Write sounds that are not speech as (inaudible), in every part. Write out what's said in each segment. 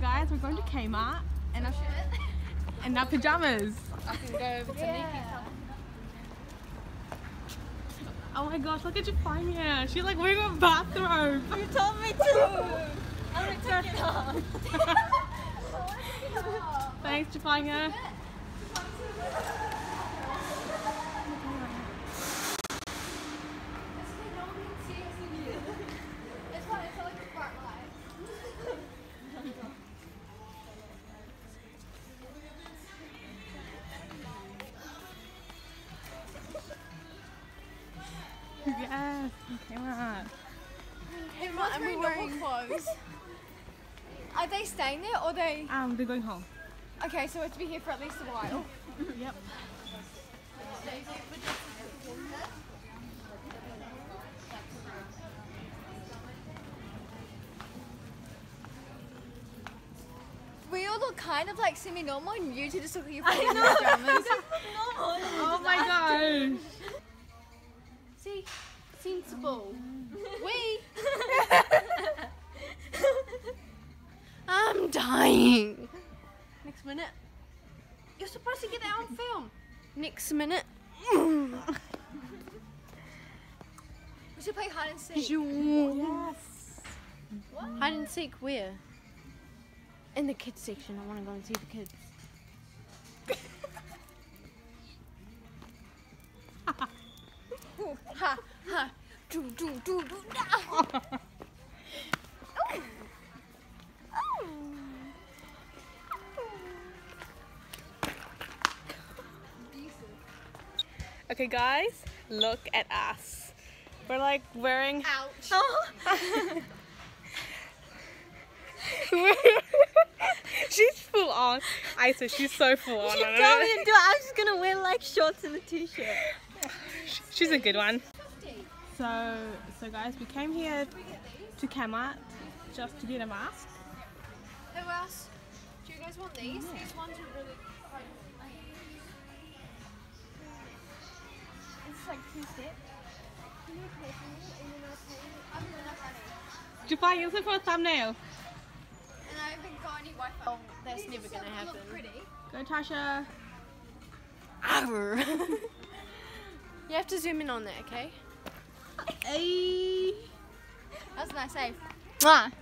guys, we're going to Kmart in our, (laughs) and our pajamas. I can go over to Nikki. Oh my gosh, look at you, Jafania. She's like wearing a bathrobe. You told me to. I'm gonna take it off. (laughs) Thanks, Jafania. Yes, Kmart. What's wearing normal clothes? Are they staying there or they? Um, they're going home. Okay, so we have to be here for at least a while. (laughs) Yep. We all look kind of like semi-normal, and you two just look like you're full of pajamas. (laughs) Oh my gosh. We. (laughs) (laughs) I'm dying. Next minute. You're supposed to get that on film. Next minute. (laughs) we should play hide and seek. Yes. Hide and seek where? In the kids section. I want to go and see the kids. Do do do do. Okay, guys, look at us. We're like wearing. Ouch. (laughs) she's full on. Isa, she's so full on. On told me to do it. I was just gonna wear like shorts and a t-shirt. She's a good one. So, so guys, we came here to Kmart just to get a mask. Who else? Do you guys want these? These ones are really quite. It's like two steps. Can you pay for me and then I'll pay you? I'm really not running. Jafar, you looking for a thumbnail. And I haven't got any Wi-Fi. Oh, that's never gonna happen. Look pretty. Go, Tasha. (laughs) You have to zoom in on that, okay? Hey. That was nice, eh? Mwah.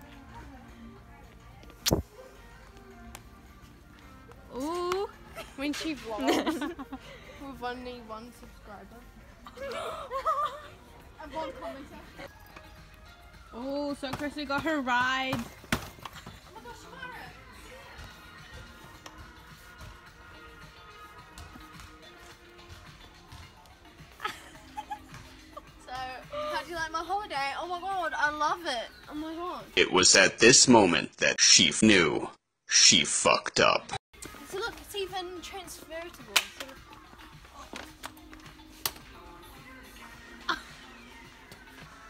Ooh. When she vlogs (laughs) with only one subscriber. (gasps) and one commenter. Oh, so Chrissy got her ride. Like my holiday? Oh my god, I love it. Oh my god. It was at this moment that she knew she fucked up. So look, it's even transferable. So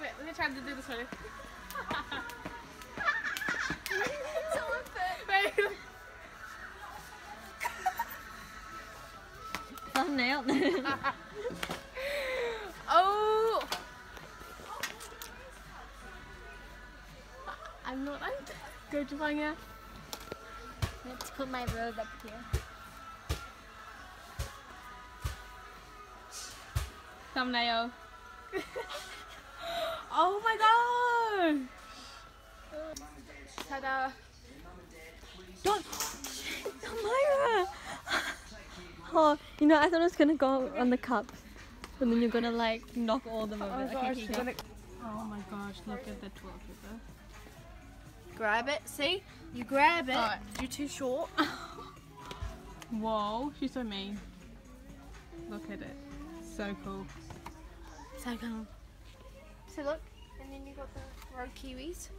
Wait, let me try to do this one. Someone put Wait. (laughs) Thumbnail. (laughs) I'm not. I'm. Go, Jafanya. Let's put my robe up here. Thumbnail. (laughs) oh my god. ta-da. Don't. Amira. (laughs) Oh, you know, I thought it was gonna go on the cups, and then you're gonna like knock all of them over. Oh Okay, gosh. here you you're go. gonna- Oh my gosh. Look at the toilet paper. Grab it. See? You grab it. Alright. You're too short. (laughs) Whoa, she's so mean. Look at it. So cool. So cool. So look, and then you got the row kiwis.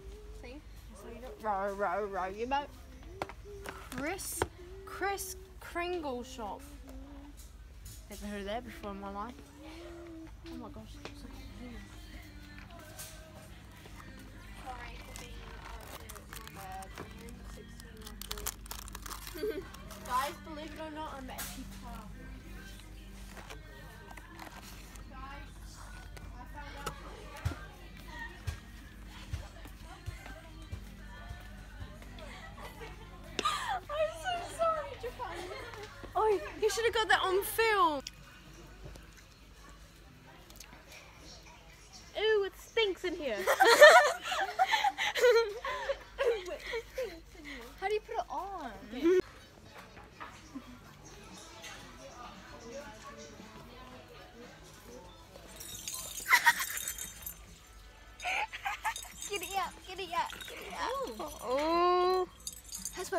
See? So you got row, row, row your boat. Kris, Kris Kringle shop. Never heard of that before in my life. Oh my gosh, it Guys, believe it or not, I'm actually (laughs) proud. Oh, you should have got that on film. Ooh, it stinks in here. (laughs)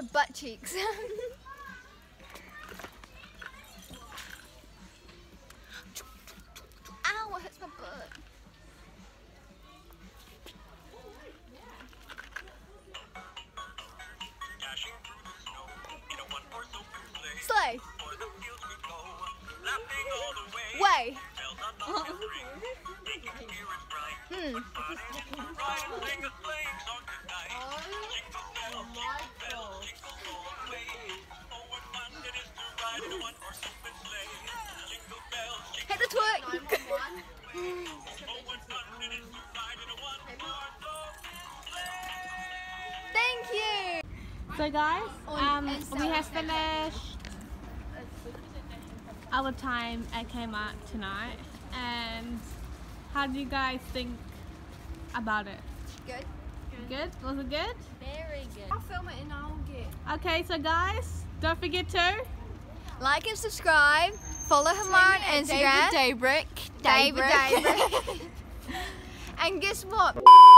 That's my butt cheeks. (laughs) Ow, it hurts my butt. Slay. Way. Hmm. (laughs) Hit the twerk. Thank you. So guys, um, we have finished our time at Kmart tonight, and how do you guys think about it? Good. Good? Was it good? Very good. I'll film it and I'll get. Okay, so guys, don't forget to Like and subscribe. Follow him on Instagram. Daybreak. David Daybreak. (laughs) and guess what? (laughs)